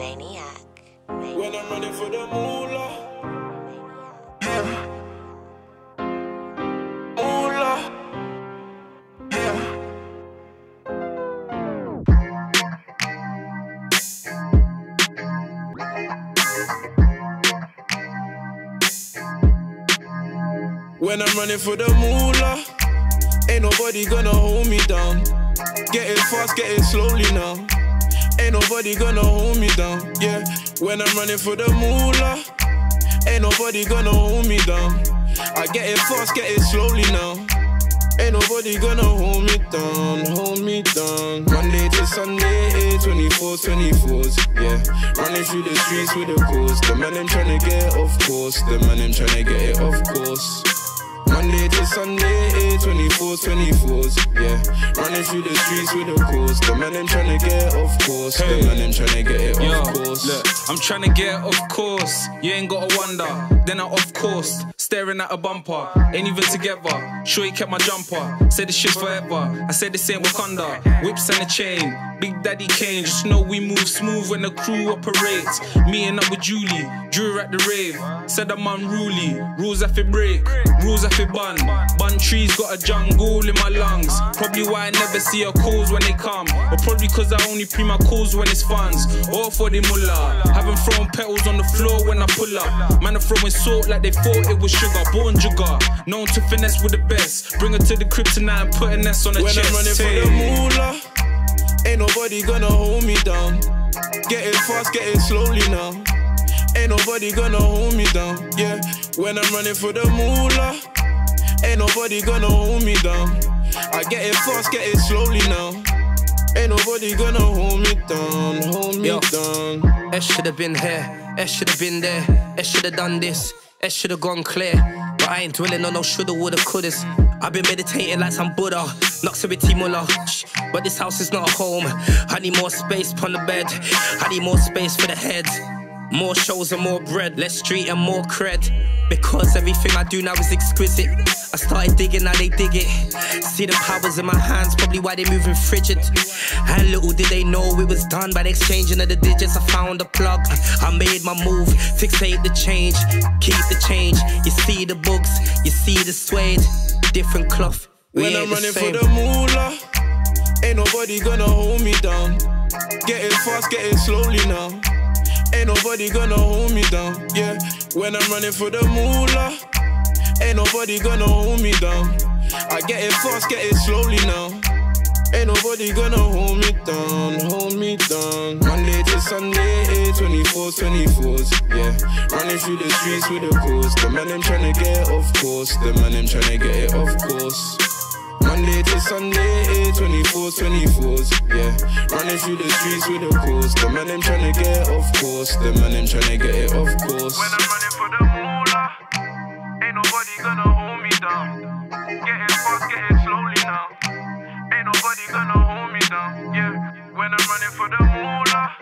Maniac. When I'm running for the moolah. Yeah. When I'm running for the moolah, ain't nobody gonna hold me down. Get it fast, get it slowly now. Ain't nobody gonna hold me down. Yeah, when I'm running for the moolah, ain't nobody gonna hold me down. I get it fast, get it slowly now. Ain't nobody gonna hold me down, hold me down. Monday to Sunday, eh, 24 24s, yeah. Running through the streets with a cause. The man them tryna get it off course. The man them tryna get it off course. Monday to Sunday, 24s, 24s, eh, yeah. Running through the streets with a cause. The man them tryna get off course. Hey. The man them tryna get it off course. look, I'm trying to get off course. You ain't gotta wonder. Then I off course, staring at a bumper. Ain't even together. Sure he kept my jumper. Said this shit's forever. I said this ain't Wakanda. Whips and a chain. Big Daddy Kane. Just know we move smooth when the crew operates. Meeting up with Julie. Drew at the rave. Said I'm unruly. Rules I fi break. Rules I fi bun. Bun trees got a jungle in my lungs. Probably why I never see her calls when they come. Or probably cause I only pre my calls when it's funds. Or for the mullah. Haven't thrown petals on the floor when I pull up. Man are throwing salt like they thought it was sugar. Born jugger. Known to finesse with the best. Bring her to the crib tonight and put an S on her When chest. I'm running for the moolah, ain't nobody gonna hold me down. Get it fast, get it slowly now. Ain't nobody gonna hold me down. Yeah, when I'm running for the moolah, ain't nobody gonna hold me down. I get it fast, get it slowly now. Ain't nobody gonna hold me down, hold me Yo. down. S should have been here, S should have been there, S should have done this, S should have gone clear. But I ain't dwelling on no shoulda, woulda, couldas. I've been meditating like some Buddha, knocks with T Mulla. But this house is not a home. I need more space on the bed, I need more space for the head. More shows and more bread, less street and more cred. Because everything I do now is exquisite. I started digging, now they dig it. See the powers in my hands, probably why they moving frigid. And little did they know it was done by the exchanging of the digits. I found the plug, I made my move, fixate the change, keep the change. You see the books, you see the suede, different cloth. We When I'm running same. for the moolah, ain't nobody gonna hold me down. Get it fast, get it slowly now. Ain't nobody gonna hold me down. Yeah, when I'm running for the moolah, ain't nobody gonna hold me down. I get it fast, get it slowly now. Ain't nobody gonna hold me down, hold me down. Monday to Sunday, eh, 24s, 24s, yeah. Running through the streets with a cause. The man them tryna get it off course. The man them tryna get it off course. Monday to Sunday, eh, 24s, 24s, yeah. Running through the streets with a cause. The man them tryna get it off course. The man them tryna get it off course. When I'm running for the moolah, ain't nobody gonna hold me down. Get it fast, get it slowly now. Ain't nobody gonna hold me down. Yeah, when I'm running for the moolah,